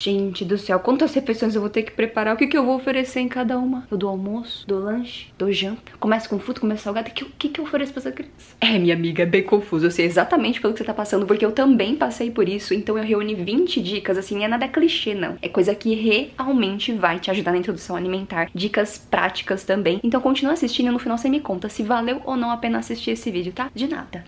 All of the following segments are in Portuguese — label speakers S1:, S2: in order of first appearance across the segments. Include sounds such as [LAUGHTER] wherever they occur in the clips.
S1: Gente do céu, quantas refeições eu vou ter que preparar? O que, que eu vou oferecer em cada uma? Eu dou almoço, dou lanche, dou janta. Começa com fruta, começa salgado. O que, que, que eu ofereço pra essa criança? É, minha amiga, é bem confuso. Eu sei exatamente pelo que você tá passando, porque eu também passei por isso. Então eu reuni 20 dicas, assim, é nada clichê, não. É coisa que realmente vai te ajudar na introdução alimentar. Dicas práticas também. Então continua assistindo e no final você me conta se valeu ou não a pena assistir esse vídeo, tá? De nada.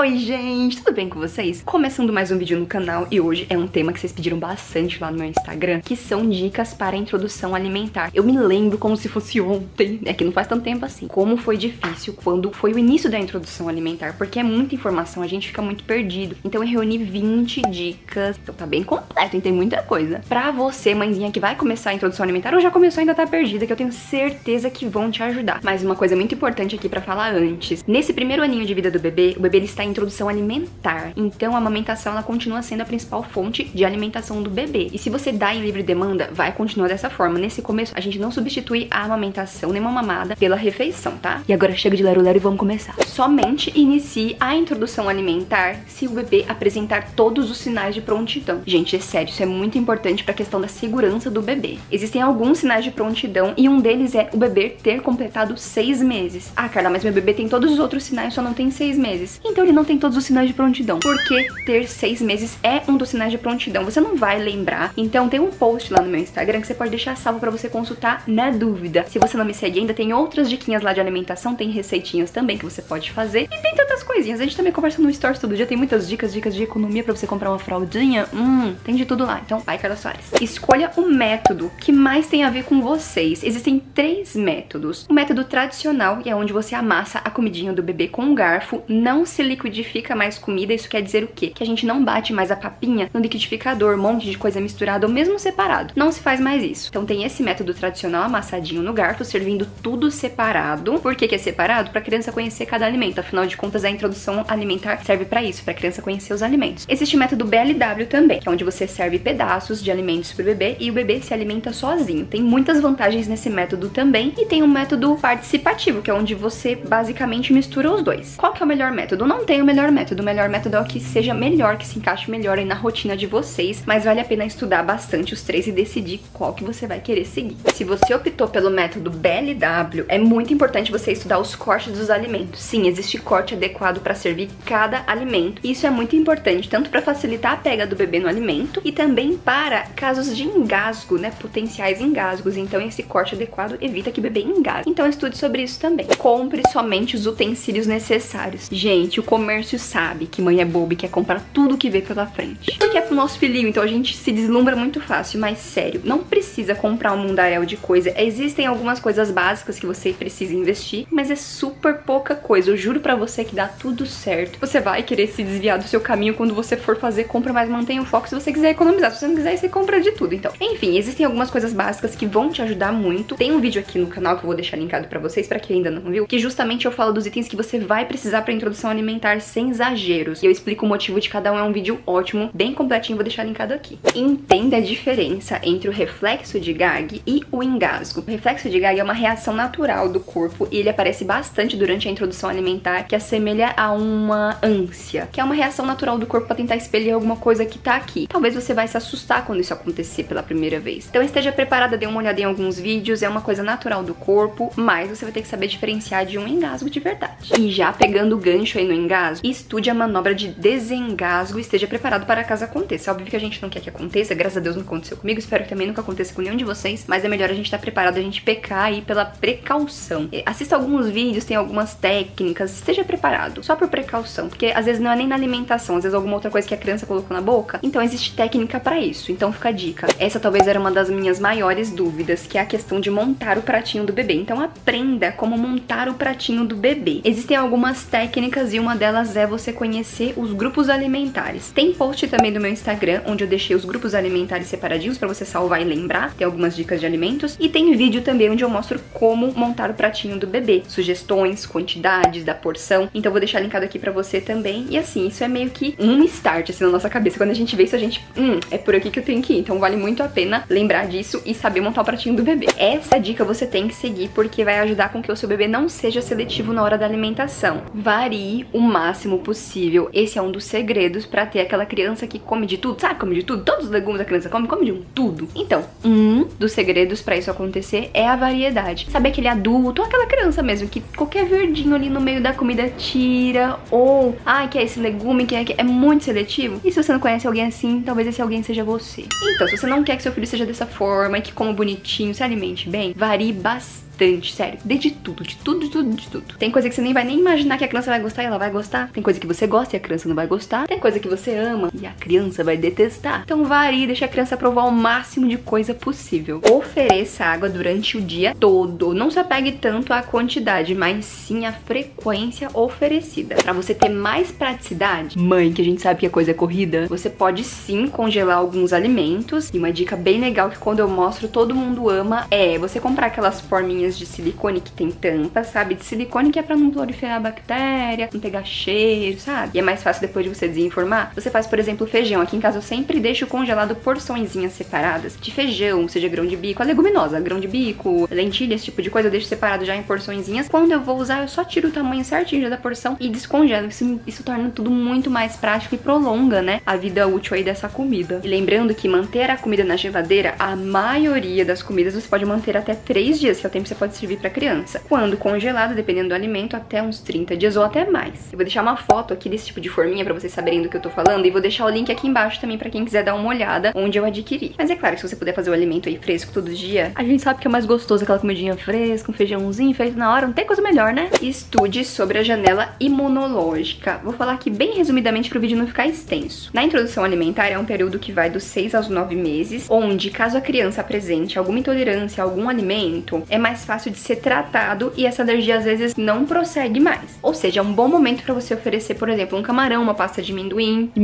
S1: Oi gente, tudo bem com vocês? Começando mais um vídeo no canal e hoje é um tema que vocês pediram bastante lá no meu Instagram, que são dicas para introdução alimentar. Eu me lembro como se fosse ontem, é que não faz tanto tempo assim, como foi difícil quando foi o início da introdução alimentar, porque é muita informação, a gente fica muito perdido. Então eu reuni 20 dicas, então tá bem completo, e tem muita coisa. Pra você, mãezinha, que vai começar a introdução alimentar ou já começou ainda tá perdida, que eu tenho certeza que vão te ajudar. Mas uma coisa muito importante aqui pra falar antes, nesse primeiro aninho de vida do bebê, o bebê ele está em introdução alimentar. Então a amamentação ela continua sendo a principal fonte de alimentação do bebê. E se você dá em livre demanda, vai continuar dessa forma. Nesse começo, a gente não substitui a amamentação nem uma mamada pela refeição, tá? E agora chega de lero lero e vamos começar. Somente inicie a introdução alimentar se o bebê apresentar todos os sinais de prontidão. Gente, é sério, isso é muito importante para a questão da segurança do bebê. Existem alguns sinais de prontidão e um deles é o bebê ter completado seis meses. Ah, Carla, mas meu bebê tem todos os outros sinais, só não tem seis meses. Então ele não tem todos os sinais de prontidão. Porque ter seis meses é um dos sinais de prontidão. Você não vai lembrar. Então tem um post lá no meu Instagram que você pode deixar salvo para você consultar na dúvida. Se você não me segue ainda, tem outras diquinhas lá de alimentação, tem receitinhas também que você pode fazer. E tem tantas coisinhas. A gente também conversa no Stories todo dia. Tem muitas dicas, dicas de economia para você comprar uma fraldinha. Hum, tem de tudo lá. Então vai, Carla Soares. Escolha o método que mais tem a ver com vocês. Existem três métodos. O método tradicional é onde você amassa a comidinha do bebê com um garfo, não se liquidifica mais comida. Isso quer dizer o quê? Que a gente não bate mais a papinha no liquidificador, um monte de coisa misturada ou mesmo separado. Não se faz mais isso. Então tem esse método tradicional amassadinho no garfo, servindo tudo separado. Por que, que é separado? Para a criança conhecer cada alimento. Afinal de contas, a introdução alimentar serve para isso, para a criança conhecer os alimentos. Existe o método BLW também, que é onde você serve pedaços de alimentos para o bebê e o bebê se alimenta sozinho. Tem muitas vantagens nesse método também e tem um método participativo, que é onde você basicamente mistura os dois. Qual que é o melhor método? Não tem o melhor método. O melhor método é o que seja melhor, que se encaixe melhor aí na rotina de vocês, mas vale a pena estudar bastante os três e decidir qual que você vai querer seguir. Se você optou pelo método BLW, é muito importante você estudar os cortes dos alimentos. Sim, existe corte adequado para servir cada alimento. Isso é muito importante, tanto para facilitar a pega do bebê no alimento e também para casos de engasgo, né, potenciais engasgos. Então esse corte adequado evita que o bebê engasgue. Então estude sobre isso também. Compre somente os utensílios necessários. Gente, o comércio sabe que mãe é boba e quer comprar tudo que vê pela frente. Porque é pro nosso filhinho, então a gente se deslumbra muito fácil. Mas sério, não precisa comprar um mundaréu de coisa. Existem algumas coisas básicas que você precisa investir, mas é super pouca coisa. Eu juro pra você que dá tudo certo. Você vai querer se desviar do seu caminho quando você for fazer compra, mas mantenha o foco se você quiser economizar. Se você não quiser, você compra de tudo. Então, enfim, existem algumas coisas básicas que vão te ajudar muito. Tem um vídeo aqui no canal que eu vou deixar linkado pra vocês, pra quem ainda não viu, que justamente eu falo dos itens que você vai precisar pra introdução alimentar sem exageros. E eu explico o motivo de cada um, é um vídeo ótimo, bem completinho, vou deixar linkado aqui. Entenda a diferença entre o reflexo de gag e o engasgo. O reflexo de gag é uma reação natural do corpo e ele aparece bastante durante a introdução alimentar, que assemelha a uma ânsia, que é uma reação natural do corpo para tentar espelhar alguma coisa que tá aqui. Talvez você vai se assustar quando isso acontecer pela primeira vez. Então esteja preparada, dê uma olhada em alguns vídeos, é uma coisa natural do corpo, mas você vai ter que saber diferenciar de um engasgo de verdade. E já pegando o gancho aí no engasgo, estude a manobra de desengasgo e esteja preparado para caso aconteça. Óbvio que a gente não quer que aconteça, graças a Deus não aconteceu comigo, espero que também nunca aconteça com nenhum de vocês, mas é melhor a gente estar tá preparado, a gente pecar aí pela precaução. Assista alguns vídeos, tem algumas técnicas, esteja preparado, só por precaução, porque às vezes não é nem na alimentação, às vezes alguma outra coisa que a criança colocou na boca, então existe técnica para isso. Então fica a dica. Essa talvez era uma das minhas maiores dúvidas, que é a questão de montar o pratinho do bebê. Então aprenda como montar o pratinho do bebê. Existem algumas técnicas e uma delas é você conhecer os grupos alimentares. Tem post também do meu Instagram, onde eu deixei os grupos alimentares separadinhos para você salvar e lembrar. Tem algumas dicas de alimentos. E tem vídeo também onde eu mostro como montar o pratinho do bebê. Sugestões, quantidades da porção. Então vou deixar linkado aqui para você também. E assim, isso é meio que um start assim na nossa cabeça. Quando a gente vê isso, a gente, hum, é por aqui que eu tenho que ir. Então vale muito a pena lembrar disso e saber montar o pratinho do bebê. Essa dica você tem que seguir porque vai ajudar com que o seu bebê não seja seletivo na hora da alimentação. Varie o máximo possível. Esse é um dos segredos para ter aquela criança que come de tudo, sabe? Come de tudo. Todos os legumes a criança come, come de um tudo. Então, um dos segredos para isso acontecer é a variedade. Sabe aquele adulto ou aquela criança mesmo que qualquer verdinho ali no meio da comida tira ou, ah, que é esse legume que é, que é muito seletivo. E se você não conhece alguém assim, talvez esse alguém seja você. Então, se você não quer que seu filho seja dessa forma e que coma bonitinho, se alimente bem, varie bastante bastante, sério. Dê de tudo, de tudo, de tudo, de tudo. Tem coisa que você nem vai nem imaginar que a criança vai gostar e ela vai gostar. Tem coisa que você gosta e a criança não vai gostar. Tem coisa que você ama e a criança vai detestar. Então varie, deixa a criança provar o máximo de coisa possível. Ofereça água durante o dia todo. Não se apegue tanto à quantidade, mas sim à frequência oferecida. Para você ter mais praticidade, mãe, que a gente sabe que a coisa é corrida, você pode sim congelar alguns alimentos. E uma dica bem legal que quando eu mostro todo mundo ama é você comprar aquelas forminhas de silicone que tem tampa, sabe? De silicone que é pra não proliferar bactéria, não pegar cheiro, sabe? E é mais fácil depois de você desenformar. Você faz, por exemplo, feijão. Aqui em casa eu sempre deixo congelado porçõezinhas separadas de feijão, seja grão de bico, a leguminosa, grão de bico, lentilha, esse tipo de coisa, eu deixo separado já em porçõezinhas. Quando eu vou usar, eu só tiro o tamanho certinho da porção e descongelo. Isso, isso torna tudo muito mais prático e prolonga, né, a vida útil aí dessa comida. E lembrando que manter a comida na geladeira, a maioria das comidas você pode manter até 3 dias, que é o tempo que você pode servir para criança. Quando congelado, dependendo do alimento, até uns 30 dias ou até mais. Eu vou deixar uma foto aqui desse tipo de forminha para vocês saberem do que eu tô falando e vou deixar o link aqui embaixo também para quem quiser dar uma olhada onde eu adquiri. Mas é claro que se você puder fazer o alimento aí fresco todo dia, a gente sabe que é mais gostoso aquela comidinha fresca, um feijãozinho feito na hora, não tem coisa melhor, né? Estude sobre a janela imunológica. Vou falar aqui bem resumidamente pro vídeo não ficar extenso. Na introdução alimentar é um período que vai dos 6 aos 9 meses, onde caso a criança apresente alguma intolerância a algum alimento, é mais fácil de ser tratado e essa alergia às vezes não prossegue mais. Ou seja, é um bom momento para você oferecer, por exemplo, um camarão, uma pasta de amendoim, que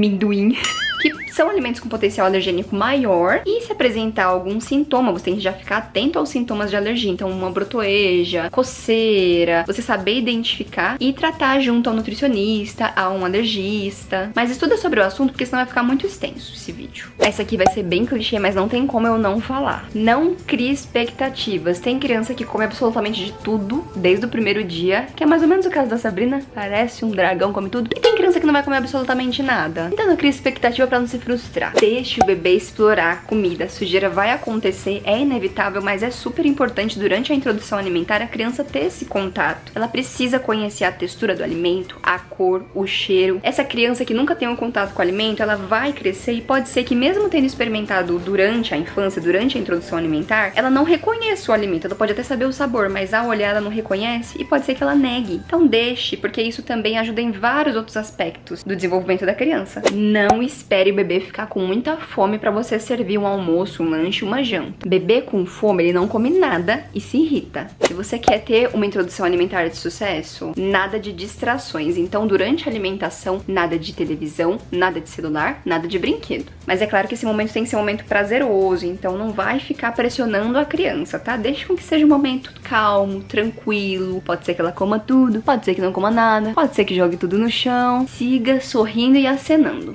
S1: [LAUGHS] são alimentos com potencial alergênico maior e se apresentar algum sintoma, você tem que já ficar atento aos sintomas de alergia, então uma brotoeja, coceira, você saber identificar e tratar junto ao nutricionista, a um alergista. Mas estuda sobre o assunto porque senão vai ficar muito extenso esse vídeo. Essa aqui vai ser bem clichê, mas não tem como eu não falar. Não crie expectativas. Tem criança que come absolutamente de tudo desde o primeiro dia, que é mais ou menos o caso da Sabrina, parece um dragão, come tudo. E tem criança que não vai comer absolutamente nada. Então não crie expectativa para não se frustrar. Deixe o bebê explorar a comida. A sujeira vai acontecer, é inevitável, mas é super importante durante a introdução alimentar a criança ter esse contato. Ela precisa conhecer a textura do alimento, a cor, o cheiro. Essa criança que nunca tem um contato com o alimento, ela vai crescer e pode ser que mesmo tendo experimentado durante a infância, durante a introdução alimentar, ela não reconheça o alimento. Ela pode até saber o sabor, mas ao olhar ela não reconhece e pode ser que ela negue. Então deixe, porque isso também ajuda em vários outros aspectos do desenvolvimento da criança. Não espere o bebê bebê ficar com muita fome para você servir um almoço, um lanche, uma janta. Bebê com fome, ele não come nada e se irrita. Se você quer ter uma introdução alimentar de sucesso, nada de distrações. Então, durante a alimentação, nada de televisão, nada de celular, nada de brinquedo. Mas é claro que esse momento tem que ser um momento prazeroso, então não vai ficar pressionando a criança, tá? Deixa com que seja um momento calmo, tranquilo. Pode ser que ela coma tudo, pode ser que não coma nada, pode ser que jogue tudo no chão. Siga sorrindo e acenando.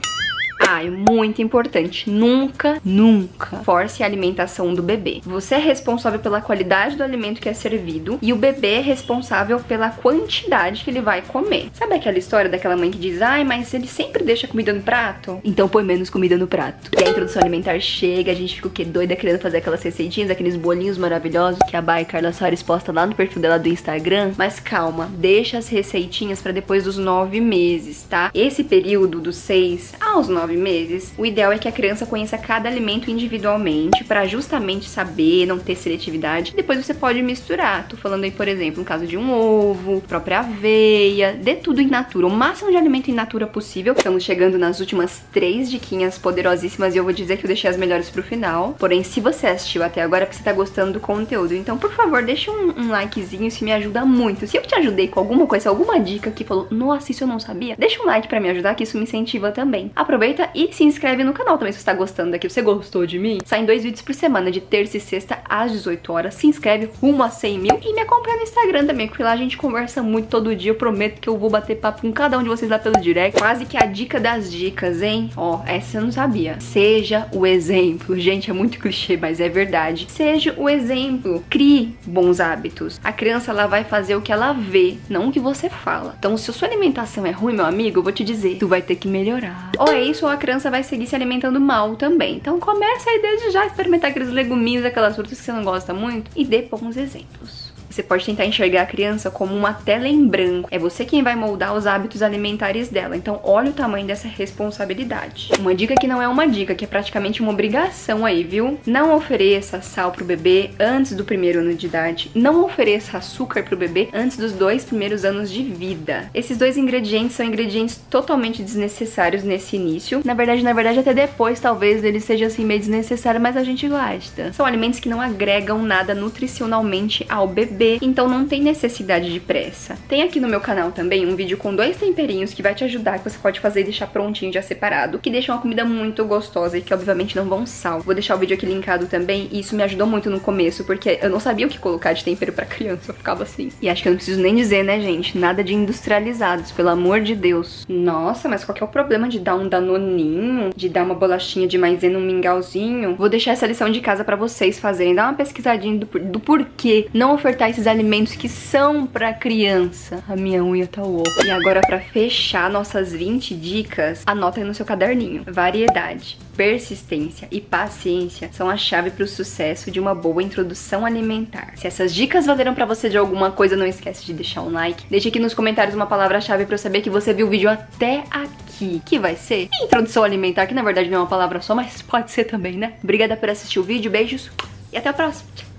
S1: É muito importante. Nunca, nunca force a alimentação do bebê. Você é responsável pela qualidade do alimento que é servido e o bebê é responsável pela quantidade que ele vai comer. Sabe aquela história daquela mãe que diz: ai, mas ele sempre deixa comida no prato? Então põe menos comida no prato. E a introdução alimentar chega, a gente fica o quê? Doida querendo fazer aquelas receitinhas, aqueles bolinhos maravilhosos que a Bai Carla Soares posta lá no perfil dela do Instagram. Mas calma, deixa as receitinhas para depois dos nove meses, tá? Esse período dos seis aos nove meses, o ideal é que a criança conheça cada alimento individualmente para justamente saber, não ter seletividade. Depois você pode misturar. Tô falando aí, por exemplo, no caso de um ovo, própria aveia, dê tudo em natura, o máximo de alimento em natura possível. Estamos chegando nas últimas três diquinhas poderosíssimas e eu vou dizer que eu deixei as melhores pro final. Porém, se você assistiu até agora é porque você tá gostando do conteúdo. Então, por favor, deixa um, um likezinho, isso me ajuda muito. Se eu te ajudei com alguma coisa, alguma dica que falou, nossa, isso eu não sabia, deixa um like para me ajudar, que isso me incentiva também. Aproveita e se inscreve no canal também se você tá gostando daqui. Você gostou de mim? Saem dois vídeos por semana, de terça e sexta às 18 horas. Se inscreve rumo a 100 mil e me acompanha no Instagram também, porque lá a gente conversa muito todo dia. Eu prometo que eu vou bater papo com cada um de vocês lá pelo direct. Quase que a dica das dicas, hein? Ó, essa eu não sabia. Seja o exemplo. Gente, é muito clichê, mas é verdade. Seja o exemplo. Crie bons hábitos. A criança, ela vai fazer o que ela vê, não o que você fala. Então, se a sua alimentação é ruim, meu amigo, eu vou te dizer, tu vai ter que melhorar. Ou é isso, ou a criança vai seguir se alimentando mal também. Então, começa aí desde já a experimentar aqueles leguminhos, aquelas frutas que você não gosta muito e dê bons exemplos. Você pode tentar enxergar a criança como uma tela em branco. É você quem vai moldar os hábitos alimentares dela. Então, olha o tamanho dessa responsabilidade. Uma dica que não é uma dica, que é praticamente uma obrigação aí, viu? Não ofereça sal pro bebê antes do primeiro ano de idade. Não ofereça açúcar pro bebê antes dos dois primeiros anos de vida. Esses dois ingredientes são ingredientes totalmente desnecessários nesse início. Na verdade, na verdade, até depois talvez ele seja assim meio desnecessário, mas a gente gosta. São alimentos que não agregam nada nutricionalmente ao bebê bebê, então não tem necessidade de pressa. Tem aqui no meu canal também um vídeo com dois temperinhos que vai te ajudar, que você pode fazer e deixar prontinho já separado, que deixam uma comida muito gostosa e que obviamente não vão sal. Vou deixar o vídeo aqui linkado também e isso me ajudou muito no começo, porque eu não sabia o que colocar de tempero pra criança, eu ficava assim. E acho que eu não preciso nem dizer, né, gente? Nada de industrializados, pelo amor de Deus. Nossa, mas qual que é o problema de dar um danoninho, de dar uma bolachinha de maisena, um mingauzinho? Vou deixar essa lição de casa pra vocês fazerem, dá uma pesquisadinha do, do porquê não ofertar esses alimentos que são pra criança. A minha unha tá louca. E agora pra fechar nossas 20 dicas, anota aí no seu caderninho. Variedade, persistência e paciência são a chave para o sucesso de uma boa introdução alimentar. Se essas dicas valeram para você de alguma coisa, não esquece de deixar um like. Deixe aqui nos comentários uma palavra-chave para eu saber que você viu o vídeo até aqui, que vai ser introdução alimentar, que na verdade não é uma palavra só, mas pode ser também, né? Obrigada por assistir o vídeo, beijos e até a próxima.